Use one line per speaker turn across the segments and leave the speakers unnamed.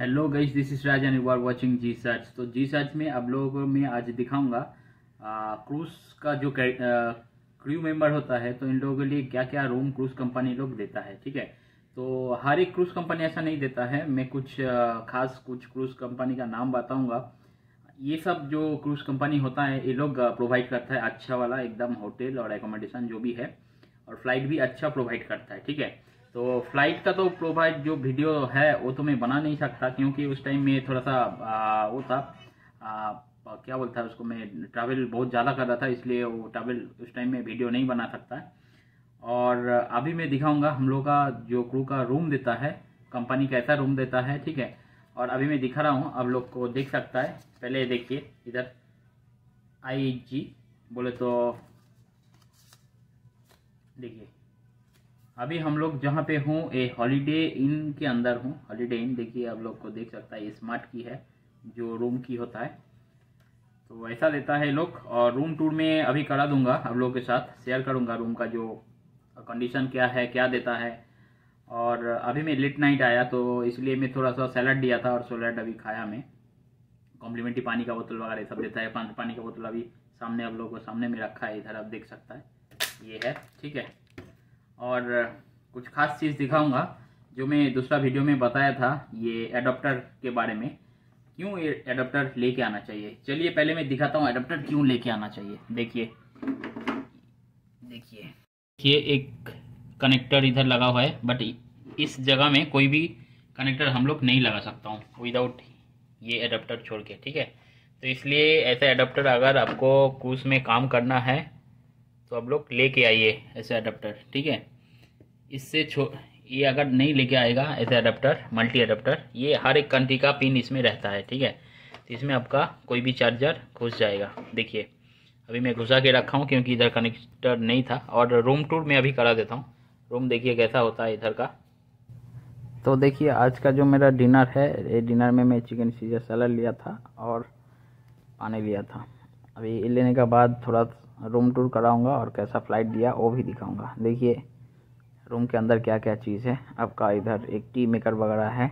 Hello guys this is Raj and you are watching G search तो G search में अब लोगों को मैं आज दिखाऊँगा क्रूज का जो क्रू मेंबर होता है तो इन लोगों के लिए क्या क्या रूम क्रूज कंपनी लोग देता है ठीक है? तो हर एक क्रूज कंपनी ऐसा नहीं देता है। मैं कुछ आ, खास कुछ क्रूज कंपनी का नाम बताऊँगा। ये सब जो क्रूज कंपनी होता है ये लोग प्रोवाइड करता है। अच्छा वाला एकदम होटल और एकोमोडेशन जो भी है और फ़्लाइट भी अच्छा प्रोवाइड करता है ठीक है? तो फ़्लाइट का तो प्रोवाइड जो वीडियो है वो तो मैं बना नहीं सकता क्योंकि उस टाइम में थोड़ा सा आ, वो था आ, क्या बोलता है उसको मैं ट्रैवल बहुत ज़्यादा कर रहा था इसलिए वो ट्रैवल उस टाइम में वीडियो नहीं बना सकता। और अभी मैं दिखाऊँगा हम लोग का जो क्रू का रूम देता है कंपनी कैसा रूम देता है ठीक है? और अभी मैं दिखा रहा हूँ आप लोग को देख सकता है पहले देखिए इधर आई जी बोले तो देखिए। अभी हम लोग जहाँ पे हूँ, ए हॉलीडे इन के अंदर हूँ। हॉलीडे इन देखिए, आप लोग को देख सकता है स्मार्ट की है, जो रूम की होता है। तो ऐसा देता है लोग, और रूम टूर में अभी करा दूँगा आप लोगों के साथ शेयर करूँगा रूम का जो कंडीशन क्या है, क्या देता है। और अभी मैं लेट नाइट आया तो इसलिए मैं थोड़ा सा सैलड दिया था, और सैलड अभी खाया मैं। कॉम्प्लीमेंट्री पानी का बोतल वगैरह सब देता है, पानी का बोतल अभी सामने आप लोगों को सामने में रखा है, इधर आप देख सकता है। ये है, ठीक है। और कुछ खास चीज़ दिखाऊँगा, जो मैं दूसरा वीडियो में बताया था, ये एडोप्टर के बारे में। क्यों ये एडोप्टर लेके आना चाहिए? चलिए पहले मैं दिखाता हूँ एडोप्टर क्यों लेके आना चाहिए। देखिए। देखिए। ये एक कनेक्टर इधर लगा हुआ है बट इस जगह में कोई भी कनेक्टर हम लोग नहीं लगा सकता हूँ विदाउट ये एडोप्टर छोड़ के, ठीक है? तो इसलिए ऐसा एडोप्टर अगर आपको क्रूज में काम करना है तो आप लोग लेके आइए ऐसे अडेप्टर ठीक है? इससे छो, ये अगर नहीं लेके आएगा, ऐसे अडेप्टर मल्टी अडेप्टर ये हर एक कंट्री का पिन इसमें रहता है, ठीक है? तो इसमें आपका कोई भी चार्जर घुस जाएगा। देखिए, अभी मैं घुसा के रखा हूँ क्योंकि इधर कनेक्टर नहीं था और रूम टूर में अभी करा देता हूँ। रूम देखिए कैसा होता है इधर का। तो देखिए, आज का जो मेरा डिनर है, ये डिनर में मैं चिकन सीजर सलाद लिया था और पानी लिया था। अभी लेने के बाद थोड़ा रूम टूर कराऊँगा और कैसा फ़्लाइट दिया वो भी दिखाऊँगा। देखिए रूम के अंदर क्या क्या चीज़ है? आपका इधर एक टी मेकर वगैरह है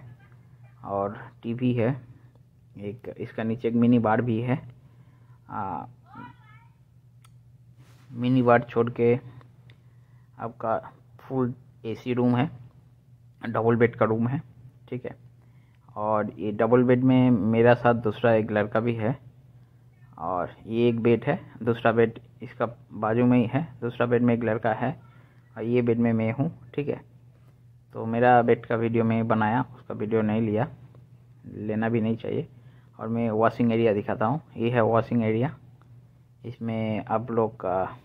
और टीवी है। एक इसका नीचे एक मिनी बार भी है। आ, मिनी बार छोड़ के आपका फुल एसी रूम है। डबल बेड का रूम है ठीक है? और ये डबल बेड में मेरा साथ दूसरा एक लड़का भी है और ये एक बेड है। दूसरा बेड इसका बाजू में ही है। दूसरा बेड में एक लड़का है। ये बेड में मैं हूँ, ठीक है? तो मेरा बेड का वीडियो मैं बनाया, उसका वीडियो नहीं लिया। लेना भी नहीं चाहिए। और मैं वॉशिंग एरिया दिखाता हूँ। ये है वॉशिंग एरिया इसमें आप लोग का,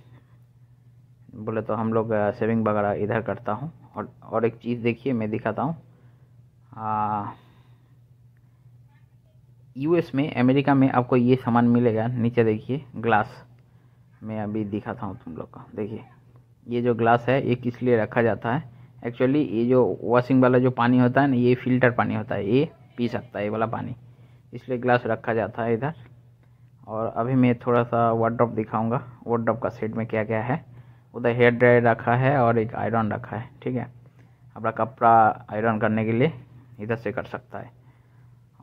बोले तो हम लोग सेविंग वगैरह इधर करता हूँ। और और एक चीज़ देखिए, मैं दिखाता हूँ। यूएस में अमेरिका में आपको ये सामान मिलेगा। नीचे देखिए ग्लास मैं अभी दिखाता हूँ तुम लोग का। देखिए। ये जो ग्लास है, ये किस लिए रखा जाता है? एक्चुअली ये जो वॉशिंग वाला जो पानी होता है ना, ये फ़िल्टर पानी होता है। ये पी सकता है, ये वाला पानी। इसलिए ग्लास रखा जाता है इधर। और अभी मैं थोड़ा सा वार्ड्रॉप दिखाऊँगा। वार्ड्रॉप का सेट में क्या क्या है। उधर हेयर ड्रायर रखा है और एक आयरन रखा है, ठीक है? अपना कपड़ा आयरन करने के लिए इधर से कर सकता है।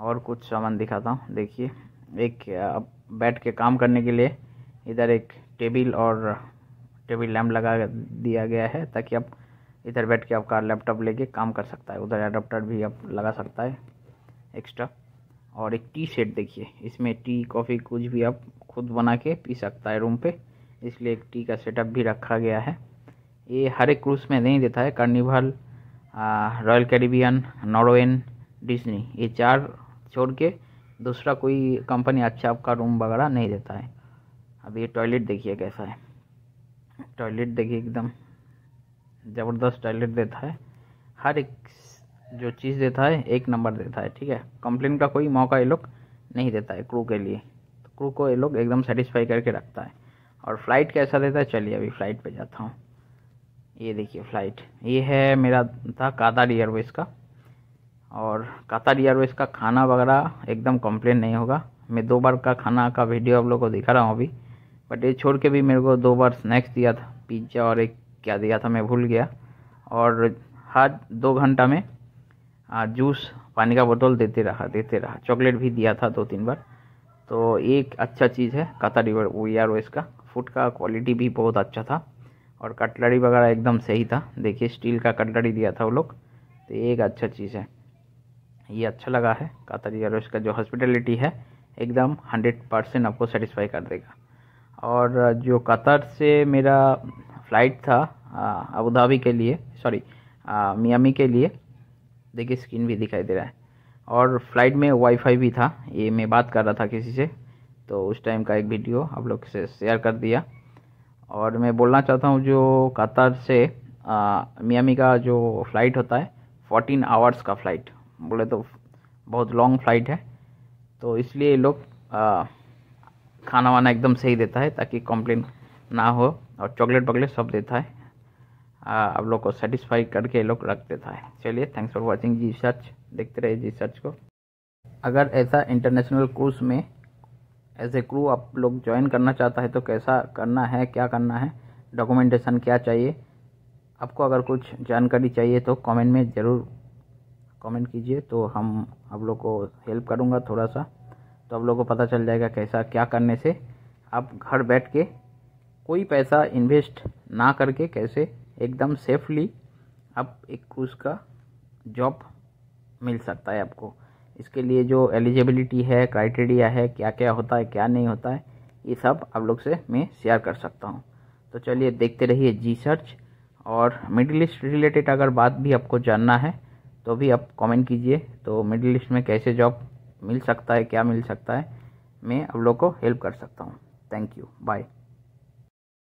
और कुछ सामान दिखाता हूँ। देखिए, एक बैठ के काम करने के लिए इधर एक टेबल और टेबल लैम्प लगा दिया गया है ताकि आप इधर बैठ के आपका लैपटॉप लेके काम कर सकता है। उधर एडाप्टर भी आप लगा सकता है एक्स्ट्रा और एक टी सेट देखिए, इसमें टी, कॉफ़ी कुछ भी आप खुद बना के पी सकता है रूम पे। इसलिए एक टी का सेटअप भी रखा गया है। ये हर एक क्रूज में नहीं देता है। Carnival Royal Caribbean Norwegian Disney ये चार छोड़ के दूसरा कोई कंपनी अच्छा आपका रूम वगैरह नहीं देता है। अब ये टॉयलेट देखिए कैसा है। टॉयलेट देखिए एकदम। ज़बरदस्त टॉयलेट देता है। हर एक जो चीज़ देता है, एक नंबर देता है, ठीक है? कंप्लेन का कोई मौका ये लोग नहीं देता है क्रू के लिए। तो क्रू को ये लोग एकदम सेटिस्फाई करके रखता है। और फ़्लाइट कैसा देता है? चलिए अभी फ़्लाइट पे जाता हूँ। ये देखिए फ़्लाइट ये है मेरा था कातार एयरवेज़ का। और कातार एयरवेज़ का खाना वगैरह, एकदम कंप्लेन नहीं होगा। मैं दो बार का खाना का वीडियो आप लोग को दिखा रहा हूँ अभी। बट ये छोड़ के भी मेरे को दो बार स्नैक्स दिया था पिज़्ज़ा और एक क्या दिया था मैं भूल गया। और हर दो घंटा में जूस पानी का बोतल देते रहा देते रहा। चॉकलेट भी दिया था दो तीन बार। तो एक अच्छा चीज़ है कतर ईयरवेज का फ़ूड का क्वालिटी भी बहुत अच्छा था। और कटलरी वगैरह एकदम सही था। देखिए स्टील का कटलरी दिया था वो लोग। तो एक अच्छा चीज़ है। ये अच्छा लगा है कतर एयरवेज का जो हॉस्पिटलिटी है, एकदम हंड्रेड परसेंट आपको सेटिस्फाई कर देगा। और जो कतर से मेरा फ़्लाइट था अबू धाबी के लिए सॉरी मियामी के लिए, देखिए स्क्रीन भी दिखाई दे रहा है। और फ़्लाइट में वाईफाई भी था, ये मैं बात कर रहा था किसी से तो उस टाइम का एक वीडियो आप लोग से शेयर कर दिया। और मैं बोलना चाहता हूँ, जो कतर से मियामी का जो फ़्लाइट होता है फोर्टीन आवर्स का फ़्लाइट, बोले तो बहुत लॉन्ग फ़्लाइट है। तो इसलिए लोग खाना वाना एकदम सही देता है ताकि कंप्लेन ना हो और चॉकलेट वॉकलेट सब देता है। आप लोग को सेटिस्फाई करके ये लोग रख देता है। चलिए thanks for watching G search देखते रहिए जी सर्च को। अगर ऐसा इंटरनेशनल क्रूज में एज ए क्रू आप लोग ज्वाइन करना चाहता है तो कैसा करना है, क्या करना है डॉक्यूमेंटेशन क्या चाहिए, आपको अगर कुछ जानकारी चाहिए तो कमेंट में ज़रूर कमेंट कीजिए तो हम आप लोग को हेल्प करूँगा थोड़ा सा। तो आप लोग को पता चल जाएगा कैसा, क्या करने से। आप घर बैठ के कोई पैसा इन्वेस्ट ना करके कैसे एकदम सेफली आप एक क्रूज़ का जॉब मिल सकता है आपको। इसके लिए जो एलिजिबिलिटी है क्राइटेरिया है क्या क्या होता है, क्या नहीं होता है, ये सब आप लोग से मैं शेयर कर सकता हूँ। तो चलिए देखते रहिए जी सर्च और मिडिल ईस्ट रिलेटेड अगर बात भी आपको जानना है तो भी आप कमेंट कीजिए। तो मिडिल ईस्ट में कैसे जॉब मिल सकता है, क्या मिल सकता है, मैं आप लोग को हेल्प कर सकता हूँ। Thank you bye